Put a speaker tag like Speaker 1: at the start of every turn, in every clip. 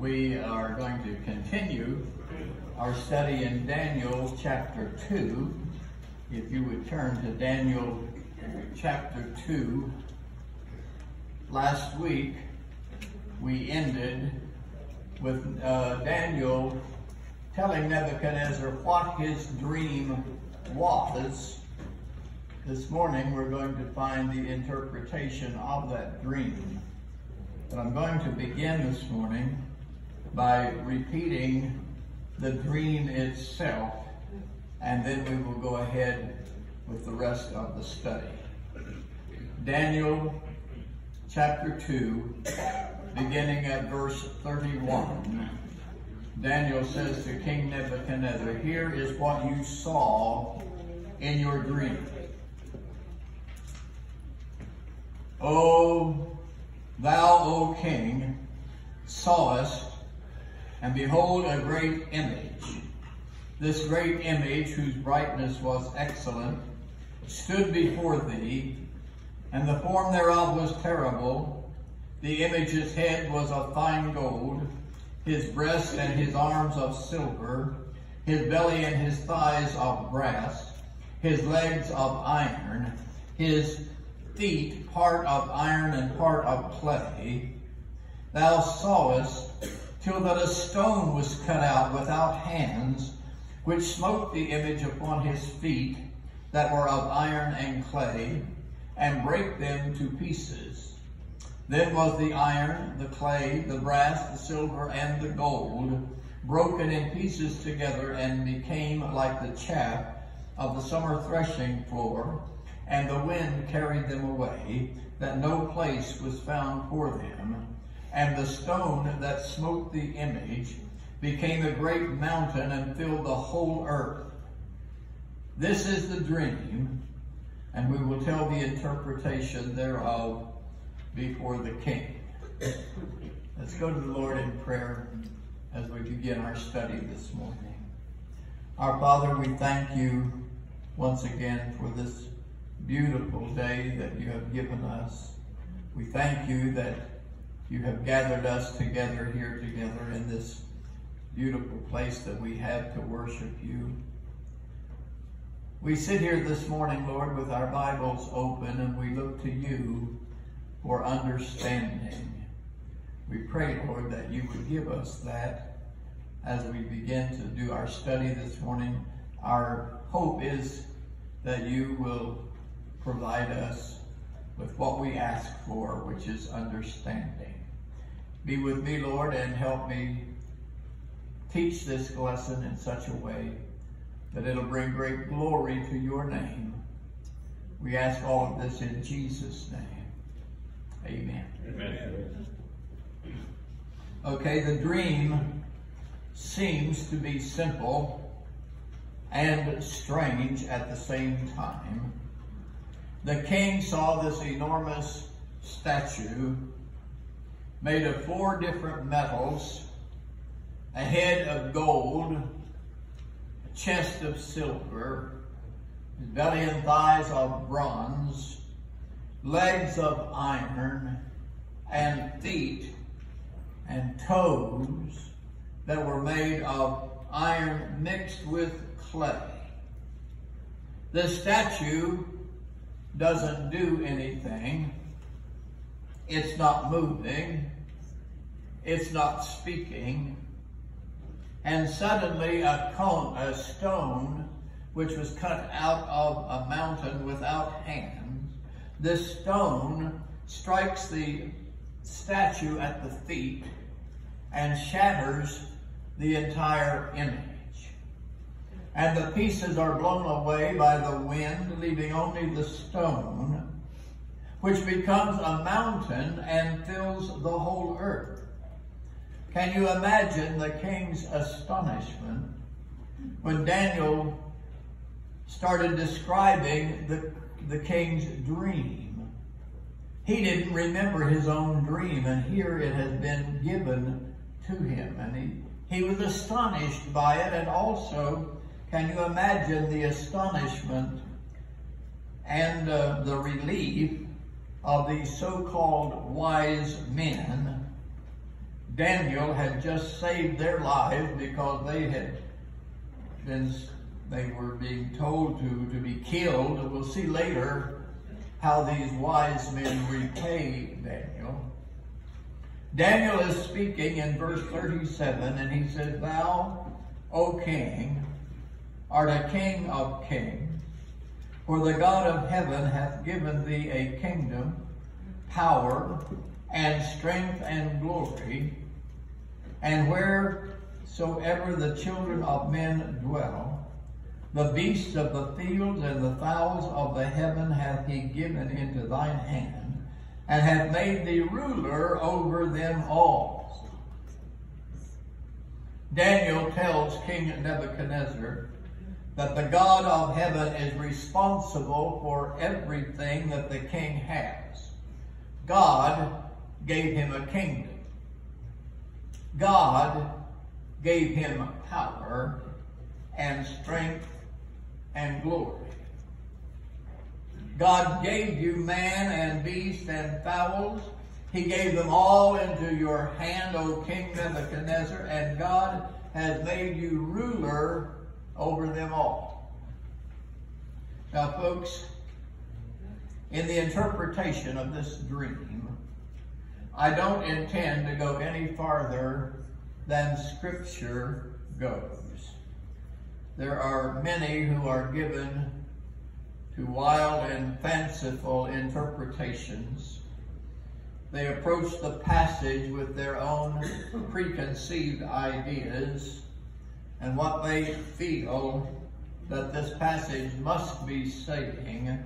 Speaker 1: we are going to continue our study in Daniel chapter 2. If you would turn to Daniel chapter 2. Last week, we ended with uh, Daniel telling Nebuchadnezzar what his dream was. This morning, we're going to find the interpretation of that dream. But I'm going to begin this morning by repeating the dream itself, and then we will go ahead with the rest of the study. Daniel chapter 2, beginning at verse 31. Daniel says to King Nebuchadnezzar, Here is what you saw in your dream. O Thou, O king, sawest, and behold a great image. This great image, whose brightness was excellent, stood before thee, and the form thereof was terrible. The image's head was of fine gold, his breast and his arms of silver, his belly and his thighs of brass, his legs of iron, his feet part of iron and part of clay. Thou sawest till that a stone was cut out without hands, which smote the image upon his feet that were of iron and clay, and brake them to pieces. Then was the iron, the clay, the brass, the silver, and the gold broken in pieces together and became like the chaff of the summer threshing floor, and the wind carried them away, that no place was found for them. And the stone that smote the image became a great mountain and filled the whole earth. This is the dream, and we will tell the interpretation thereof before the king. Let's go to the Lord in prayer as we begin our study this morning. Our Father, we thank you once again for this beautiful day that you have given us. We thank you that you have gathered us together here together in this beautiful place that we have to worship you. We sit here this morning, Lord, with our Bibles open and we look to you for understanding. We pray, Lord, that you would give us that as we begin to do our study this morning. Our hope is that you will provide us with what we ask for, which is understanding. Be with me, Lord, and help me teach this lesson in such a way that it'll bring great glory to your name. We ask all of this in Jesus' name. Amen. Amen. Okay, the dream seems to be simple and strange at the same time. The king saw this enormous statue made of four different metals, a head of gold, a chest of silver, belly and thighs of bronze, legs of iron, and feet and toes that were made of iron mixed with clay. The statue doesn't do anything. It's not moving. It's not speaking. And suddenly a, a stone, which was cut out of a mountain without hands, this stone strikes the statue at the feet and shatters the entire image and the pieces are blown away by the wind, leaving only the stone, which becomes a mountain and fills the whole earth. Can you imagine the king's astonishment when Daniel started describing the, the king's dream? He didn't remember his own dream, and here it has been given to him. And he, he was astonished by it and also can you imagine the astonishment and uh, the relief of these so-called wise men? Daniel had just saved their lives because they had been, they were being told to, to be killed. We'll see later how these wise men repay Daniel. Daniel is speaking in verse 37, and he says, Thou, O king, art a king of kings, for the God of heaven hath given thee a kingdom, power, and strength and glory, and wheresoever the children of men dwell, the beasts of the fields and the fowls of the heaven hath he given into thine hand, and hath made thee ruler over them all. Daniel tells King Nebuchadnezzar that the God of heaven is responsible for everything that the king has. God gave him a kingdom. God gave him power and strength and glory. God gave you man and beast and fowls. He gave them all into your hand, O King Nebuchadnezzar, and God has made you ruler over them all. Now, folks, in the interpretation of this dream, I don't intend to go any farther than Scripture goes. There are many who are given to wild and fanciful interpretations. They approach the passage with their own preconceived ideas and what they feel that this passage must be saying.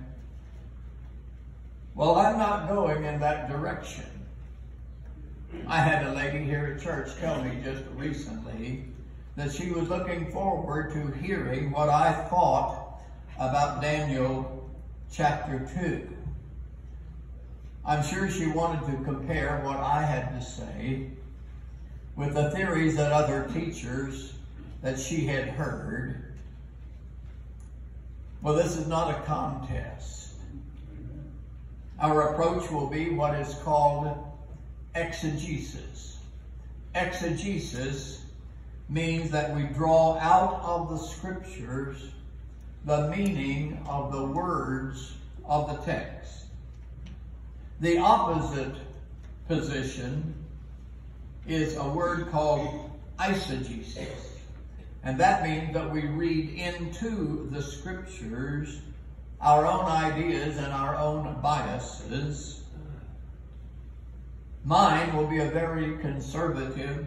Speaker 1: Well, I'm not going in that direction. I had a lady here at church tell me just recently that she was looking forward to hearing what I thought about Daniel chapter 2. I'm sure she wanted to compare what I had to say with the theories that other teachers that she had heard. Well, this is not a contest. Our approach will be what is called exegesis. Exegesis means that we draw out of the scriptures the meaning of the words of the text. The opposite position is a word called eisegesis. And that means that we read into the scriptures our own ideas and our own biases Mine will be a very conservative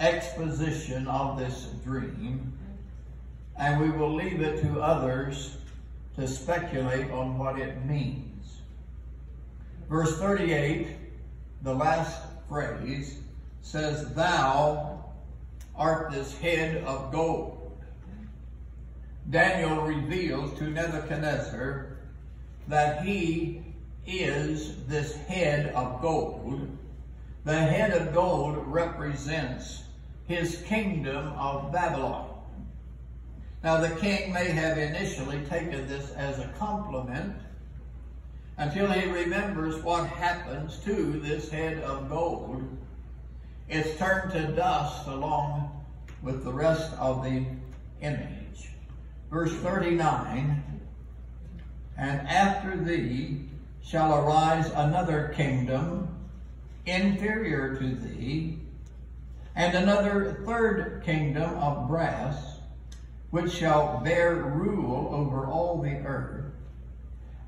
Speaker 1: exposition of this dream, and we will leave it to others to speculate on what it means. Verse 38, the last phrase, says, Thou art this head of gold. Daniel reveals to Nebuchadnezzar that he is this head of gold. The head of gold represents his kingdom of Babylon. Now the king may have initially taken this as a compliment until he remembers what happens to this head of gold. It's turned to dust along with the rest of the image. Verse 39, And after thee shall arise another kingdom inferior to thee, and another third kingdom of brass, which shall bear rule over all the earth.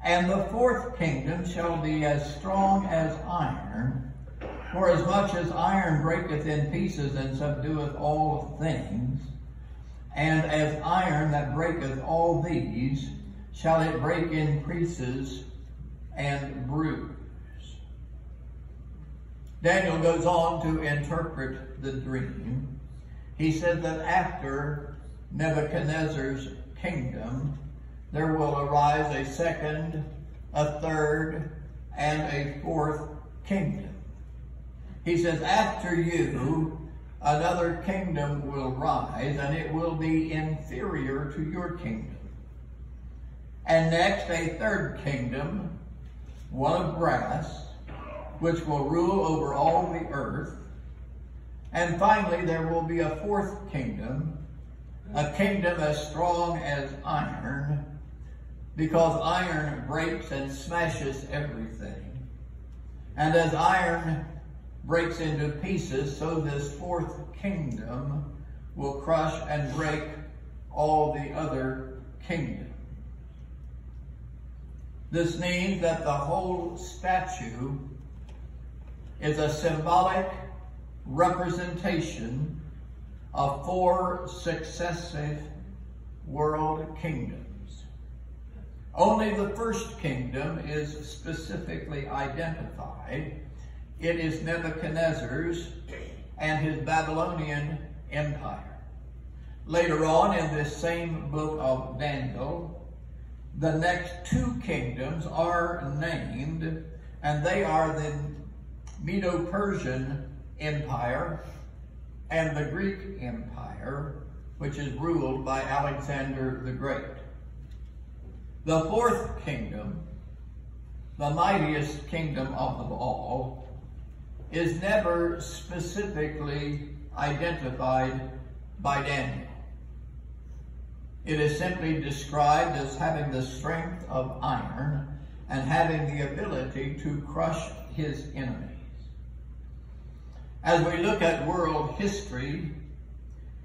Speaker 1: And the fourth kingdom shall be as strong as iron, for as much as iron breaketh in pieces and subdueth all things, and as iron that breaketh all these, shall it break in pieces and bruise. Daniel goes on to interpret the dream. He said that after Nebuchadnezzar's kingdom, there will arise a second, a third, and a fourth kingdom. He says, after you, another kingdom will rise, and it will be inferior to your kingdom. And next, a third kingdom one of brass, which will rule over all the earth. And finally, there will be a fourth kingdom, a kingdom as strong as iron, because iron breaks and smashes everything. And as iron breaks into pieces, so this fourth kingdom will crush and break all the other kingdoms. This means that the whole statue is a symbolic representation of four successive world kingdoms. Only the first kingdom is specifically identified. It is Nebuchadnezzar's and his Babylonian empire. Later on in this same book of Daniel, the next two kingdoms are named, and they are the Medo-Persian Empire and the Greek Empire, which is ruled by Alexander the Great. The fourth kingdom, the mightiest kingdom of them all, is never specifically identified by Daniel. It is simply described as having the strength of iron and having the ability to crush his enemies. As we look at world history,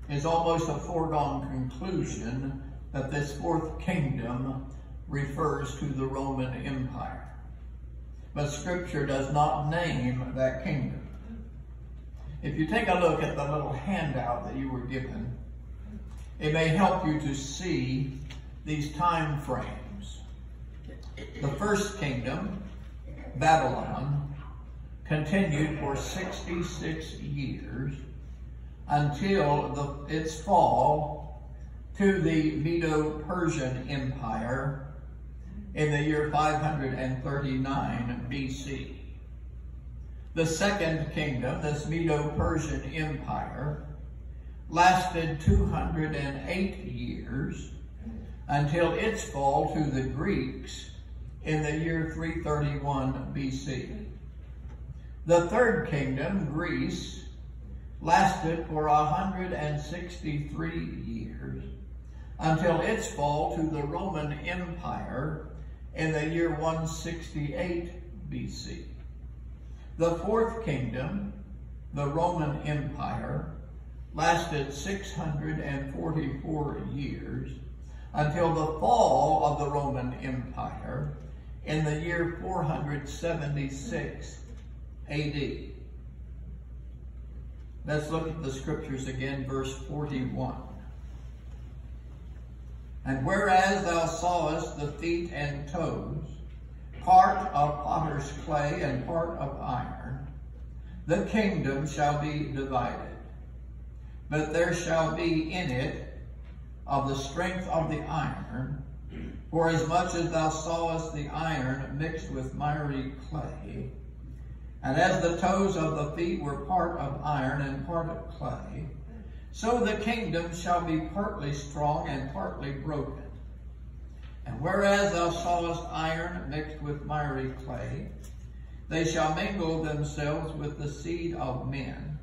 Speaker 1: it's almost a foregone conclusion that this fourth kingdom refers to the Roman Empire. But scripture does not name that kingdom. If you take a look at the little handout that you were given, it may help you to see these time frames. The first kingdom, Babylon, continued for 66 years until the, its fall to the Medo-Persian Empire in the year 539 BC. The second kingdom, this Medo-Persian Empire, lasted 208 years until its fall to the Greeks in the year 331 BC. The third kingdom, Greece, lasted for 163 years until its fall to the Roman Empire in the year 168 BC. The fourth kingdom, the Roman Empire, lasted 644 years until the fall of the Roman Empire in the year 476 AD. Let's look at the scriptures again, verse 41. And whereas thou sawest the feet and toes, part of potter's clay and part of iron, the kingdom shall be divided. But there shall be in it of the strength of the iron, for as much as thou sawest the iron mixed with miry clay, and as the toes of the feet were part of iron and part of clay, so the kingdom shall be partly strong and partly broken. And whereas thou sawest iron mixed with miry clay, they shall mingle themselves with the seed of men,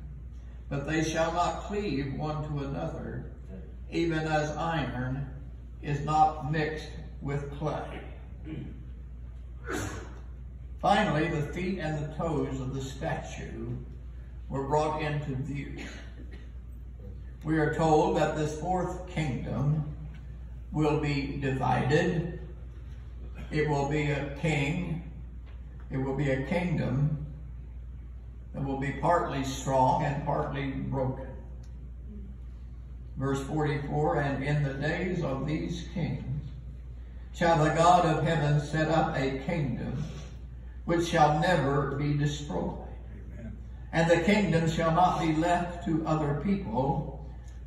Speaker 1: but they shall not cleave one to another, even as iron is not mixed with clay. Finally, the feet and the toes of the statue were brought into view. We are told that this fourth kingdom will be divided. It will be a king. It will be a kingdom that will be partly strong and partly broken. Verse 44, And in the days of these kings shall the God of heaven set up a kingdom which shall never be destroyed. Amen. And the kingdom shall not be left to other people,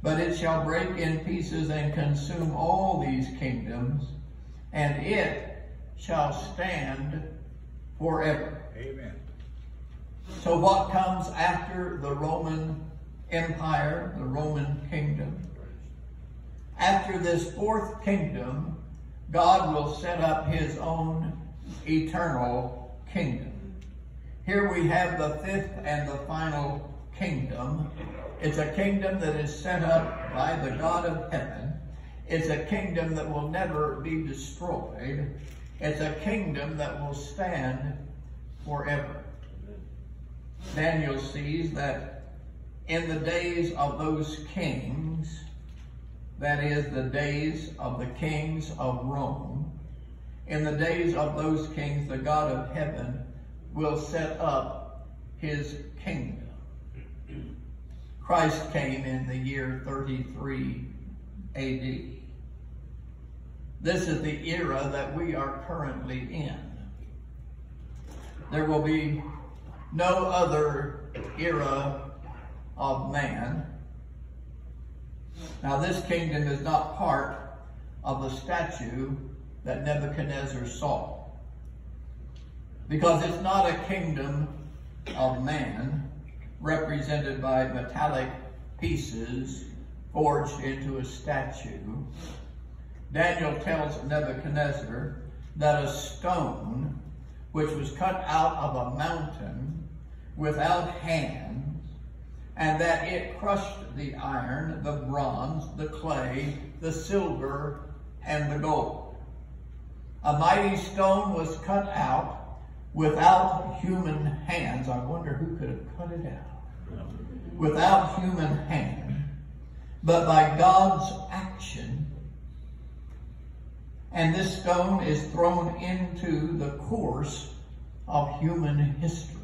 Speaker 1: but it shall break in pieces and consume all these kingdoms, and it shall stand forever.
Speaker 2: Amen.
Speaker 1: So what comes after the Roman Empire, the Roman kingdom? After this fourth kingdom, God will set up his own eternal kingdom. Here we have the fifth and the final kingdom. It's a kingdom that is set up by the God of heaven. It's a kingdom that will never be destroyed. It's a kingdom that will stand forever. Daniel sees that in the days of those kings, that is the days of the kings of Rome, in the days of those kings, the God of heaven will set up his kingdom. Christ came in the year 33 AD. This is the era that we are currently in. There will be no other era of man. Now this kingdom is not part of the statue that Nebuchadnezzar saw. Because it's not a kingdom of man represented by metallic pieces forged into a statue. Daniel tells Nebuchadnezzar that a stone which was cut out of a mountain without hands, and that it crushed the iron, the bronze, the clay, the silver, and the gold. A mighty stone was cut out without human hands. I wonder who could have cut it out. Without human hand, but by God's action. And this stone is thrown into the course of human history.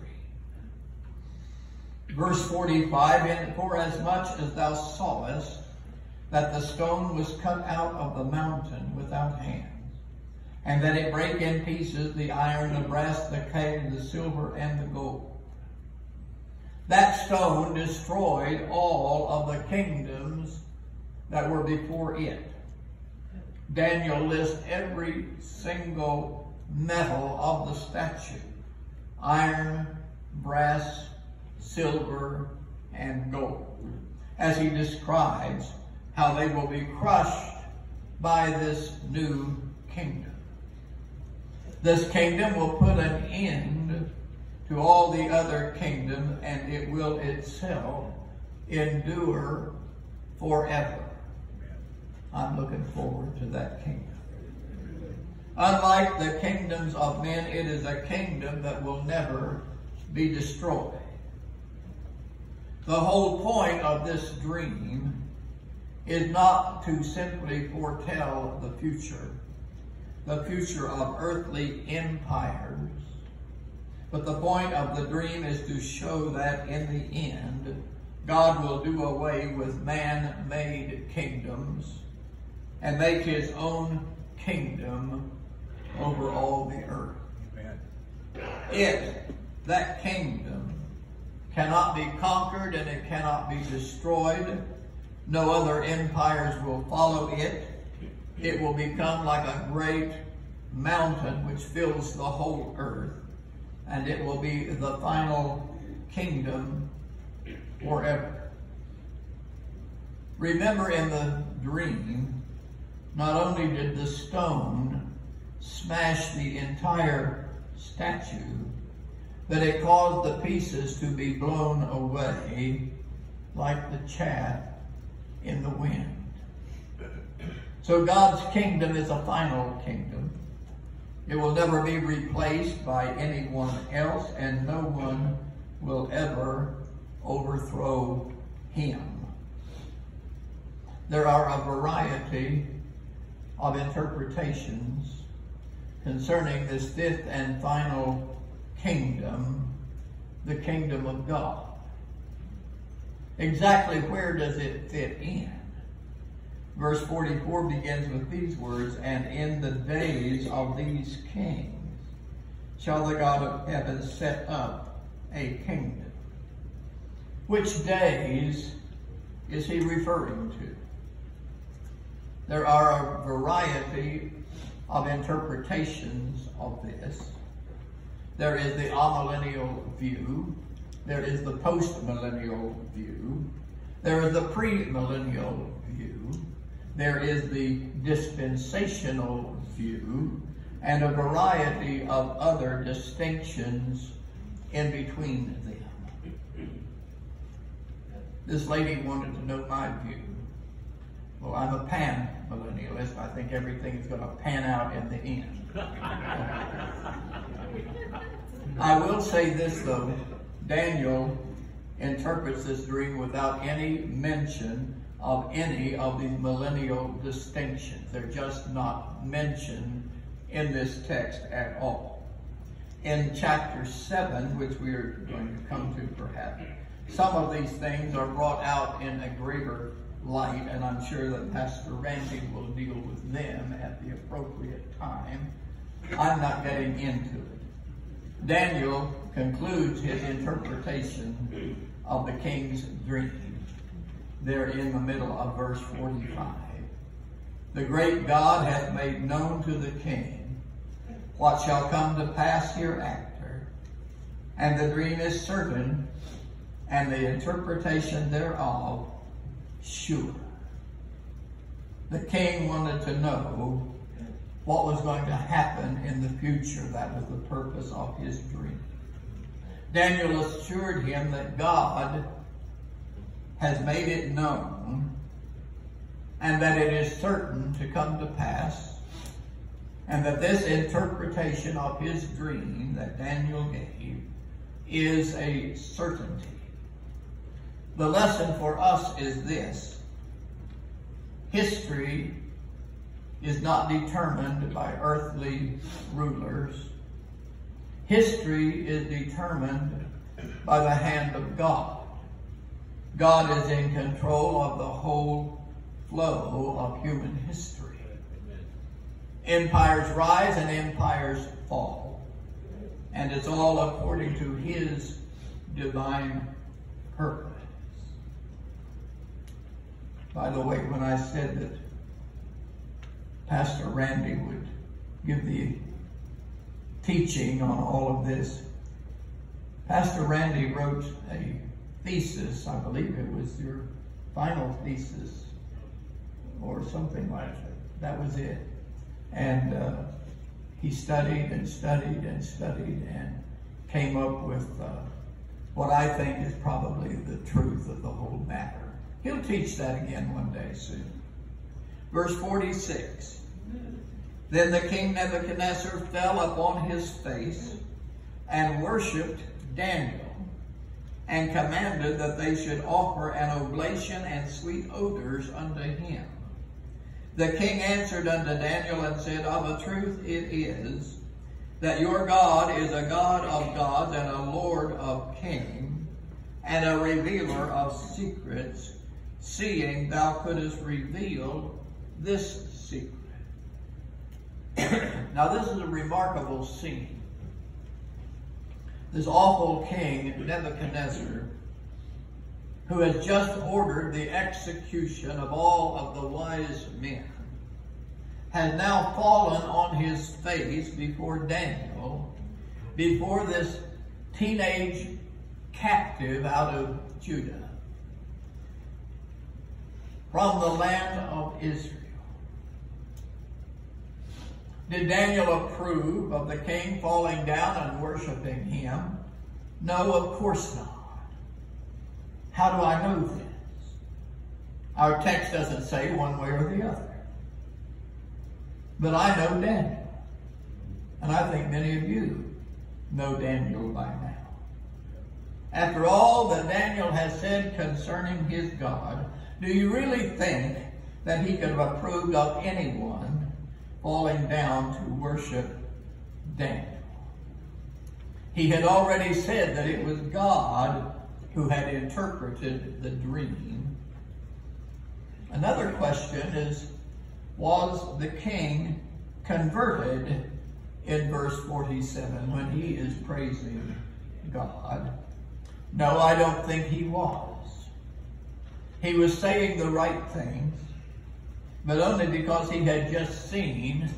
Speaker 1: Verse 45, And for as much as thou sawest that the stone was cut out of the mountain without hands, and that it break in pieces the iron, the brass, the clay, the silver, and the gold. That stone destroyed all of the kingdoms that were before it. Daniel lists every single metal of the statue. Iron, brass, silver, and gold. As he describes how they will be crushed by this new kingdom. This kingdom will put an end to all the other kingdoms and it will itself endure forever. I'm looking forward to that kingdom. Unlike the kingdoms of men, it is a kingdom that will never be destroyed. The whole point of this dream is not to simply foretell the future, the future of earthly empires, but the point of the dream is to show that in the end, God will do away with man-made kingdoms and make his own kingdom over all the earth. Amen. It, that kingdom, cannot be conquered and it cannot be destroyed. No other empires will follow it. It will become like a great mountain which fills the whole earth. And it will be the final kingdom forever. Remember in the dream, not only did the stone smash the entire statue, but it caused the pieces to be blown away like the chaff in the wind. So God's kingdom is a final kingdom. It will never be replaced by anyone else, and no one will ever overthrow him. There are a variety of interpretations concerning this fifth and final kingdom, the kingdom of God. Exactly where does it fit in? Verse 44 begins with these words, And in the days of these kings shall the God of heaven set up a kingdom. Which days is he referring to? There are a variety of interpretations of this. There is the amillennial view. There is the post-millennial view. There is the pre-millennial view. There is the dispensational view and a variety of other distinctions in between them. this lady wanted to know my view. Well, I'm a pan millennialist. I think everything is going to pan out in the end. I will say this though, Daniel interprets this dream without any mention of any of these millennial distinctions. They're just not mentioned in this text at all. In chapter 7, which we are going to come to perhaps, some of these things are brought out in a greater light, and I'm sure that Pastor Randy will deal with them at the appropriate time. I'm not getting into it. Daniel concludes his interpretation of the king's dream there in the middle of verse 45. The great God hath made known to the king what shall come to pass hereafter, and the dream is certain, and the interpretation thereof sure. The king wanted to know what was going to happen in the future. That was the purpose of his dream. Daniel assured him that God has made it known and that it is certain to come to pass and that this interpretation of his dream that Daniel gave is a certainty. The lesson for us is this. History is not determined by earthly rulers. History is determined by the hand of God. God is in control of the whole flow of human history. Empires rise and empires fall. And it's all according to his divine purpose. By the way, when I said that Pastor Randy would give the teaching on all of this, Pastor Randy wrote a thesis, I believe it was your final thesis or something like that. That was it. And uh, he studied and studied and studied and came up with uh, what I think is probably the truth of the whole matter. He'll teach that again one day soon. Verse 46. Then the king Nebuchadnezzar fell upon his face and worshipped Daniel and commanded that they should offer an oblation and sweet odors unto him. The king answered unto Daniel and said, Of a truth it is that your God is a God of gods and a Lord of kings and a revealer of secrets, seeing thou couldst reveal this secret. now this is a remarkable scene. This awful king, Nebuchadnezzar, who has just ordered the execution of all of the wise men, has now fallen on his face before Daniel, before this teenage captive out of Judah from the land of Israel. Did Daniel approve of the king falling down and worshiping him? No, of course not. How do I know this? Our text doesn't say one way or the other. But I know Daniel. And I think many of you know Daniel by now. After all that Daniel has said concerning his God, do you really think that he could have approved of anyone falling down to worship Daniel? He had already said that it was God who had interpreted the dream. Another question is, was the king converted in verse 47 when he is praising God? No, I don't think he was. He was saying the right things, but only because he had just seen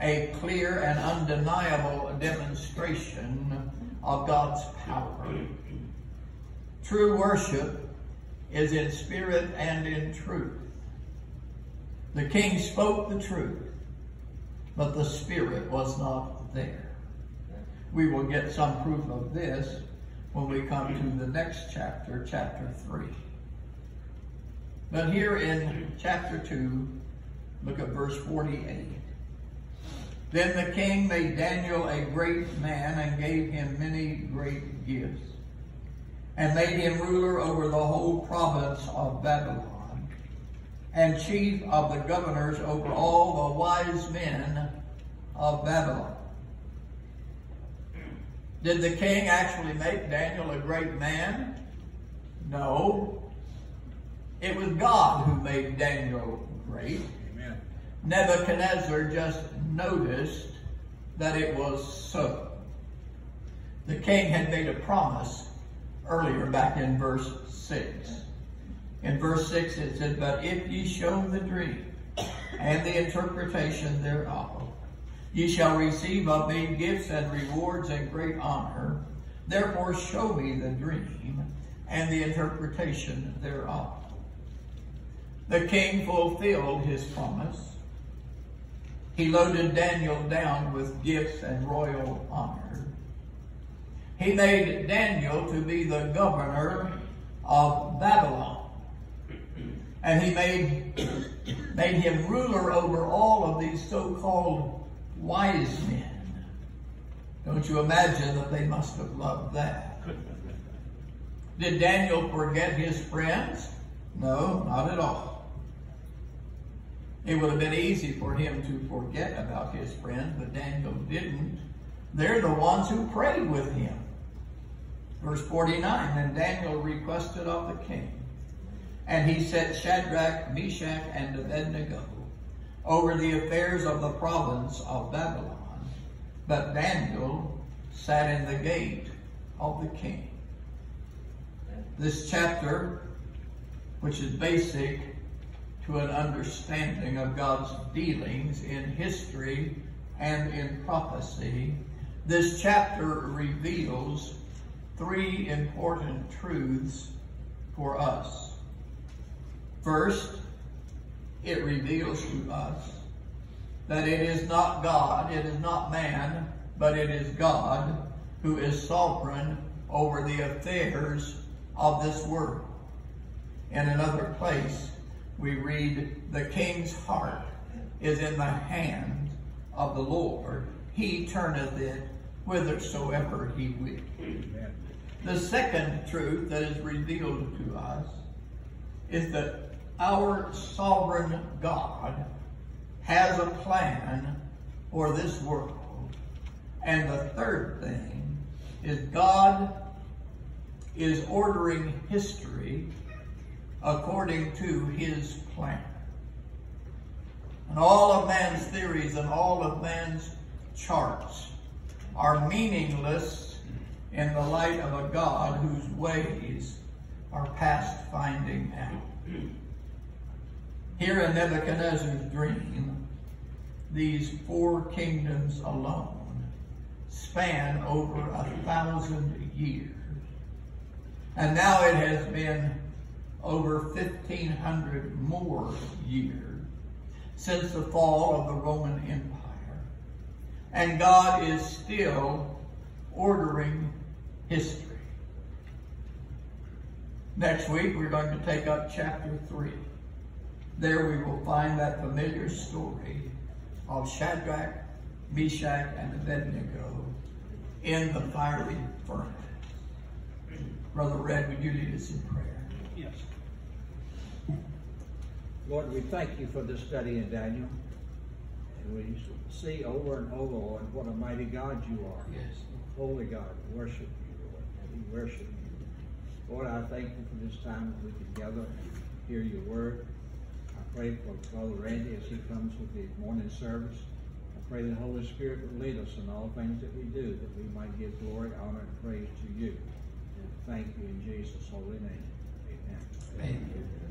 Speaker 1: a clear and undeniable demonstration of God's power. True worship is in spirit and in truth. The king spoke the truth, but the spirit was not there. We will get some proof of this when we come to the next chapter, chapter 3. But here in chapter 2, look at verse 48. Then the king made Daniel a great man and gave him many great gifts, and made him ruler over the whole province of Babylon, and chief of the governors over all the wise men of Babylon. Did the king actually make Daniel a great man? No. It was God who made Daniel great. Nebuchadnezzar just noticed that it was so. The king had made a promise earlier back in verse 6. In verse 6 it said, But if ye show the dream and the interpretation thereof, ye shall receive of me gifts and rewards and great honor. Therefore show me the dream and the interpretation thereof. The king fulfilled his promise. He loaded Daniel down with gifts and royal honor. He made Daniel to be the governor of Babylon. And he made, made him ruler over all of these so-called wise men. Don't you imagine that they must have loved that? Did Daniel forget his friends? No, not at all. It would have been easy for him to forget about his friends, but Daniel didn't. They're the ones who prayed with him. Verse 49, Then Daniel requested of the king, and he set Shadrach, Meshach, and Abednego over the affairs of the province of Babylon. But Daniel sat in the gate of the king. This chapter, which is basic to an understanding of God's dealings in history and in prophecy, this chapter reveals three important truths for us. First, it reveals to us that it is not God, it is not man, but it is God who is sovereign over the affairs of this world. In another place, we read, the king's heart is in the hand of the Lord. He turneth it whithersoever he will.
Speaker 2: Amen.
Speaker 1: The second truth that is revealed to us is that our sovereign God has a plan for this world. And the third thing is God is ordering history according to his plan. And all of man's theories and all of man's charts are meaningless in the light of a God whose ways are past finding out. Here in Nebuchadnezzar's dream, these four kingdoms alone span over a thousand years. And now it has been over 1,500 more years since the fall of the Roman Empire. And God is still ordering history. Next week, we're going to take up chapter 3. There we will find that familiar story of Shadrach, Meshach, and Abednego in the fiery furnace. Brother Red, would you lead us in prayer?
Speaker 2: Yes. Lord, we thank you for this study in Daniel. And we see over and over, Lord, what a mighty God you are.
Speaker 1: Yes.
Speaker 2: Holy God, we worship you, Lord. We worship you. Lord, I thank you for this time that we can gather and hear your word. I pray for Brother Randy as he comes with the morning service. I pray the Holy Spirit will lead us in all things that we do, that we might give glory, honor, and praise to you. And thank you in Jesus' holy name. Amen.
Speaker 1: Amen.